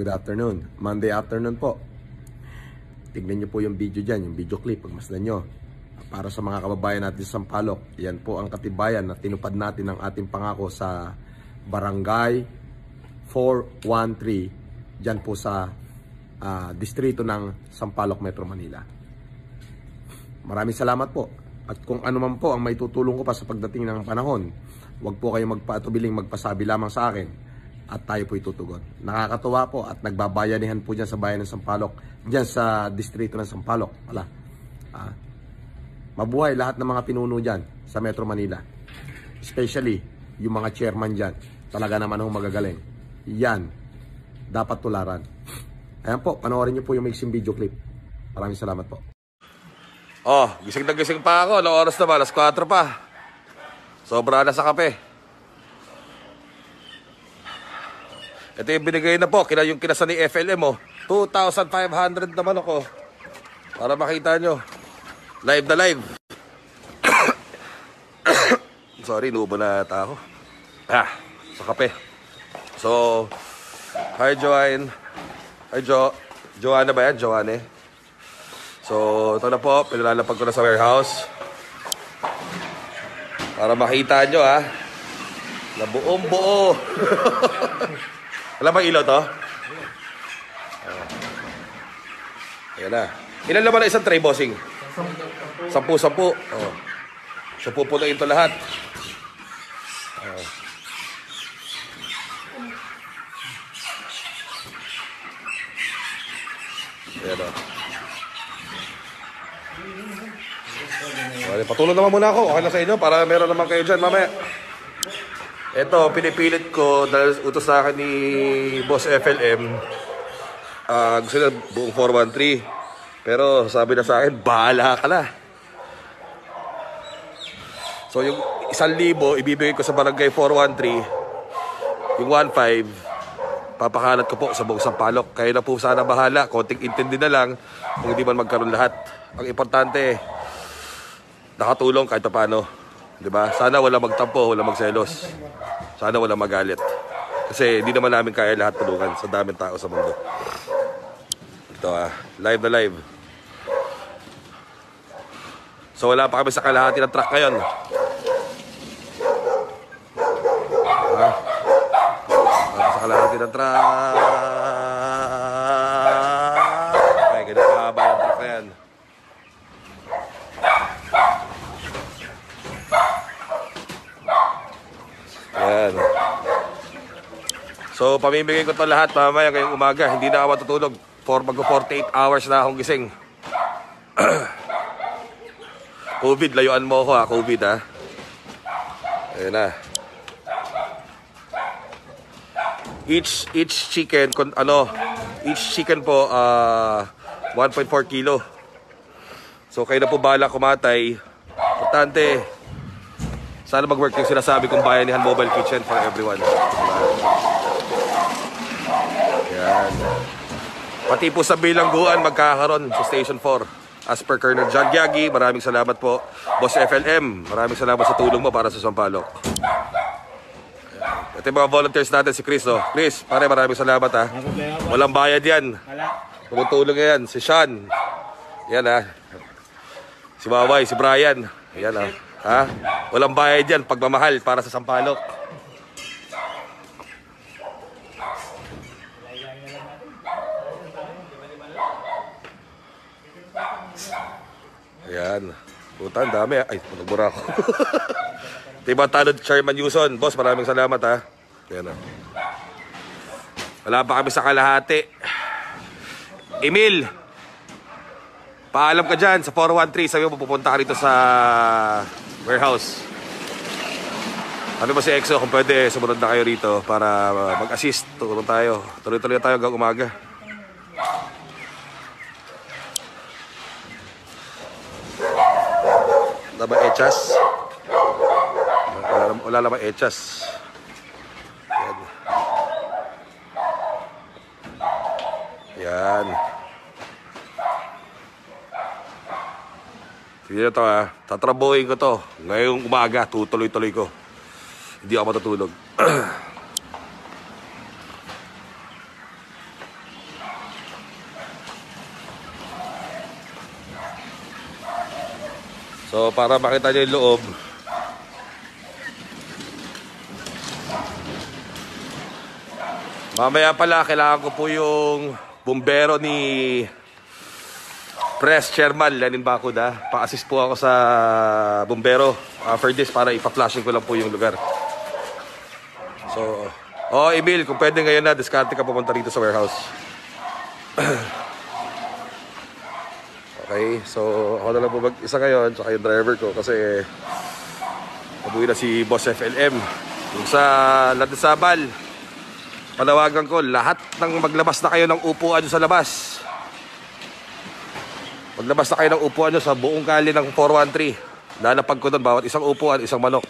Good afternoon. Monday afternoon po. Tignan nyo po yung video dyan, yung video clip, pagmasdan nyo. Para sa mga kababayan natin sa Sampaloc, yan po ang katibayan na tinupad natin ang ating pangako sa Barangay 413 dyan po sa ah, distrito ng Sampaloc, Metro Manila. Maraming salamat po. At kung ano man po ang may tutulong ko pa sa pagdating ng panahon, huwag po kayong magpatubiling magpasabi lamang sa akin at tayo po itutugon. Nakakatuwa po at nagbabayanihan po dyan sa bayan ng Sampaloc, dyan sa distrito ng Sampaloc. Wala. Ah, mabuhay lahat ng mga pinuno dyan sa Metro Manila. Especially yung mga chairman dyan. Talaga naman ang magagaling. Yan. Dapat tularan. Ayan po, panoorin niyo po yung mixing video clip. Maraming salamat po. Oh, gising na gising pa ako. Anong oras na ba? Alas 4 pa. Sobra na sa kape. Ito yung binigay na po. Kina yung kinasa ni FLM oh. 2,500 naman ako. Para makita nyo. Live na live. Sorry, nubo na ata ako. Ah, sa kape. So, hi Joanne. Hi Jo. Joanna ba yan? Joanne? So, ito na po. Pinalalapag ko na sa warehouse. Para makita nyo ha. Na buong buo. Alam ba ilaw to? Oh. Ayan na. Ilan naman na isang tray, bossing? Sampu, sampu. Oh. So, pupunuin ito lahat. Oh. Ayan o. Okay, patulong naman muna ako. Okay na sa inyo para meron naman kayo dyan mamaya. Ito, pinipilit ko dahil utos sa akin ni Boss FLM. ah gusto na buong 413. Pero sabi na sa akin, bahala ka na. So yung isang libo, ibibigay ko sa barangay 413. Yung 1.5, papakalat ko po sa buong Sampalok. Kayo na po sana bahala. Konting intindi na lang kung hindi man magkaroon lahat. Ang importante, nakatulong kahit pa paano. 'Di ba? Sana wala magtampo, wala magselos. Sana wala magalit. Kasi hindi naman namin kaya lahat tulungan sa daming tao sa mundo. Ito ah, live na live. So wala pa kami sa kalahati ng truck ngayon. Ah, wala sa kalahati ng truck. Okay, ganito kahaba yung truck na yan. Yan. So, pamimigay ko to lahat mamaya ngayong umaga. Hindi na ako matutulog. For mag 48 hours na akong gising. COVID, layuan mo ako ha. COVID ha. Ayan na. Each each chicken kun ano, each chicken po uh, 1.4 kilo. So kayo na po bala kumatay. Importante, sana mag-work yung sinasabi kong Bayanihan Mobile Kitchen for everyone. Diba? Yan. Pati po sa bilangguan magkakaroon sa Station 4. As per Colonel John Gyagi, maraming salamat po. Boss FLM, maraming salamat sa tulong mo para sa Sampaloc. Ito yung mga volunteers natin, si Chris. Oh. Chris, pare maraming salamat ha. Walang bayad yan. Tumutulong yan. Si Sean. Yan ha. Si Maway, si Brian. Yan ha. Ha? Walang bayad yan. Pagmamahal para sa Sampaloc. Ayan. Puta, ang dami. Ay, nagbura ako. Diba Tanod Chairman Yuson. Boss, maraming salamat ha. Ayan ha. Wala pa kami sa kalahati. Emil, paalam ka dyan sa 413. Sabi mo, pupunta ka rito sa warehouse. Sabi mo si Exo kung pwede, sumunod na kayo rito para mag-assist. Tulong tayo. Tuloy-tuloy tayo hanggang umaga. Wala ba echas? Wala, naman echas. Yan. Yan. Sige na to ha. Tatrabuhin ko to. Ngayong umaga, tutuloy-tuloy ko. Hindi ako matutulog. So, para makita nyo yung loob. Mamaya pala, kailangan ko po yung bumbero ni Press Chairman Lenin Bakuda. Pa-assist po ako sa bumbero uh, for this para ipa-flashing ko lang po yung lugar. So, oh Emil, kung pwede ngayon na, diskarte ka pumunta rito sa warehouse. okay, so ako na lang po mag-isa ngayon, tsaka yung driver ko kasi Nabuhi na si Boss FLM. Yung sa Ladasabal, panawagan ko, lahat ng maglabas na kayo ng upuan sa labas. Maglabas na kayo ng upuan sa buong kali ng 413. Lalapag ko doon bawat isang upuan, isang manok.